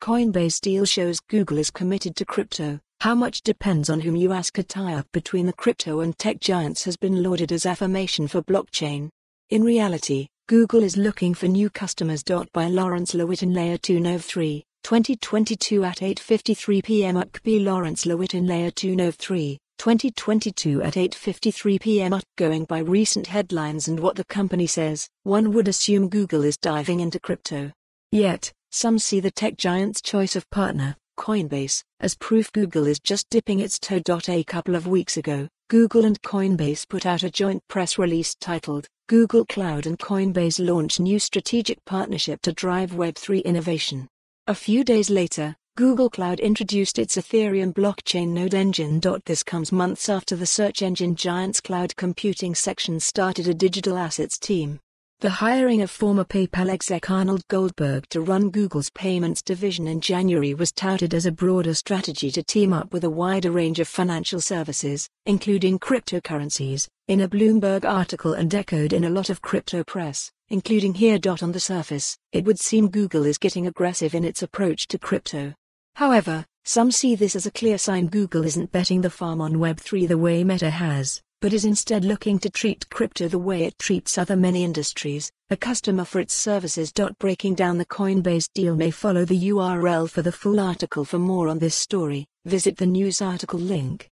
Coinbase deal shows Google is committed to crypto. How much depends on whom you ask. A tie up between the crypto and tech giants has been lauded as affirmation for blockchain. In reality, Google is looking for new customers. By Lawrence Lewitinn Layer 2 Nov 3, 2022 at 8.53 p.m. UKB Lawrence Lewitinn Layer 2 Nov 3, 2022 at 8.53 p.m. Going by recent headlines and what the company says, one would assume Google is diving into crypto. Yet, some see the tech giant's choice of partner, Coinbase, as proof Google is just dipping its toe. A couple of weeks ago, Google and Coinbase put out a joint press release titled, Google Cloud and Coinbase launch new strategic partnership to drive Web3 innovation. A few days later, Google Cloud introduced its Ethereum blockchain node engine. This comes months after the search engine giant's cloud computing section started a digital assets team. The hiring of former PayPal exec Arnold Goldberg to run Google's payments division in January was touted as a broader strategy to team up with a wider range of financial services, including cryptocurrencies, in a Bloomberg article and echoed in a lot of crypto press, including here. On the surface, it would seem Google is getting aggressive in its approach to crypto. However, some see this as a clear sign Google isn't betting the farm on Web3 the way Meta has but is instead looking to treat crypto the way it treats other many industries, a customer for its services. Breaking down the Coinbase deal may follow the URL for the full article. For more on this story, visit the news article link.